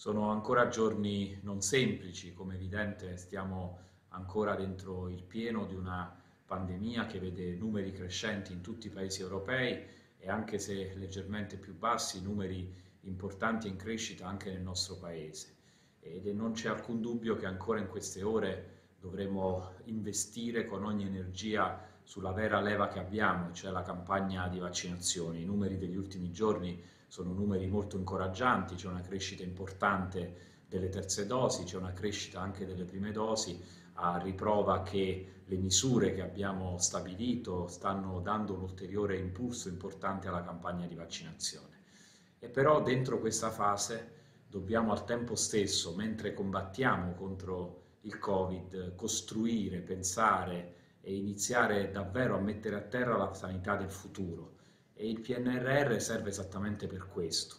Sono ancora giorni non semplici, come evidente stiamo ancora dentro il pieno di una pandemia che vede numeri crescenti in tutti i paesi europei e anche se leggermente più bassi, numeri importanti in crescita anche nel nostro paese. Ed non c'è alcun dubbio che ancora in queste ore dovremo investire con ogni energia sulla vera leva che abbiamo, cioè la campagna di vaccinazione. I numeri degli ultimi giorni sono numeri molto incoraggianti, c'è una crescita importante delle terze dosi, c'è una crescita anche delle prime dosi, a riprova che le misure che abbiamo stabilito stanno dando un ulteriore impulso importante alla campagna di vaccinazione. E però dentro questa fase dobbiamo al tempo stesso, mentre combattiamo contro il Covid, costruire, pensare e iniziare davvero a mettere a terra la sanità del futuro. E il PNRR serve esattamente per questo.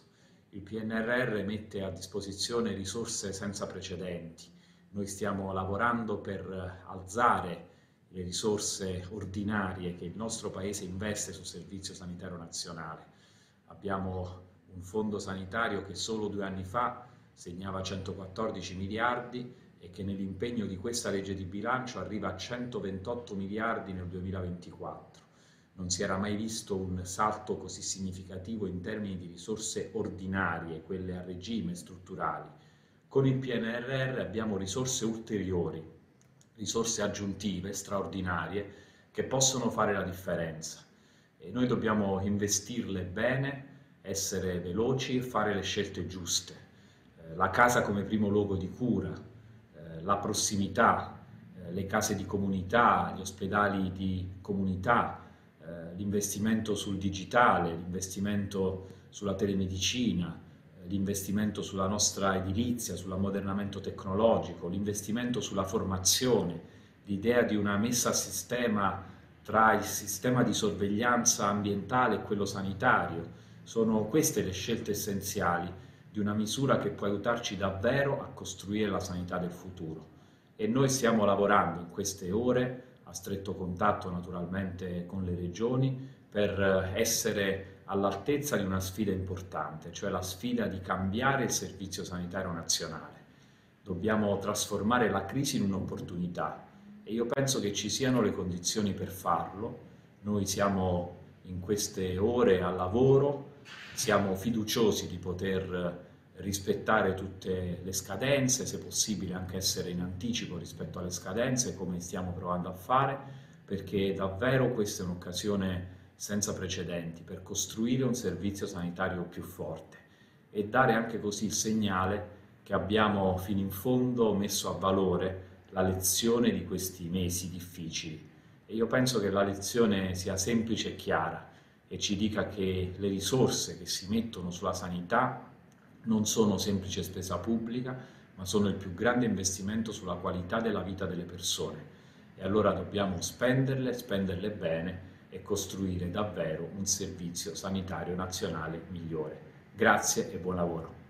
Il PNRR mette a disposizione risorse senza precedenti. Noi stiamo lavorando per alzare le risorse ordinarie che il nostro Paese investe sul Servizio Sanitario Nazionale. Abbiamo un fondo sanitario che solo due anni fa segnava 114 miliardi e che nell'impegno di questa legge di bilancio arriva a 128 miliardi nel 2024. Non si era mai visto un salto così significativo in termini di risorse ordinarie, quelle a regime strutturali. Con il PNRR abbiamo risorse ulteriori, risorse aggiuntive, straordinarie, che possono fare la differenza. E noi dobbiamo investirle bene, essere veloci e fare le scelte giuste. Eh, la casa come primo luogo di cura, la prossimità, eh, le case di comunità, gli ospedali di comunità, eh, l'investimento sul digitale, l'investimento sulla telemedicina, eh, l'investimento sulla nostra edilizia, sull'ammodernamento tecnologico, l'investimento sulla formazione, l'idea di una messa a sistema tra il sistema di sorveglianza ambientale e quello sanitario. Sono queste le scelte essenziali di una misura che può aiutarci davvero a costruire la sanità del futuro. E noi stiamo lavorando in queste ore, a stretto contatto naturalmente con le regioni, per essere all'altezza di una sfida importante, cioè la sfida di cambiare il Servizio Sanitario Nazionale. Dobbiamo trasformare la crisi in un'opportunità e io penso che ci siano le condizioni per farlo. Noi siamo in queste ore al lavoro, siamo fiduciosi di poter rispettare tutte le scadenze, se possibile anche essere in anticipo rispetto alle scadenze, come stiamo provando a fare, perché davvero questa è un'occasione senza precedenti per costruire un servizio sanitario più forte e dare anche così il segnale che abbiamo fino in fondo messo a valore la lezione di questi mesi difficili. E io penso che la lezione sia semplice e chiara e ci dica che le risorse che si mettono sulla sanità non sono semplice spesa pubblica, ma sono il più grande investimento sulla qualità della vita delle persone. E allora dobbiamo spenderle, spenderle bene e costruire davvero un servizio sanitario nazionale migliore. Grazie e buon lavoro.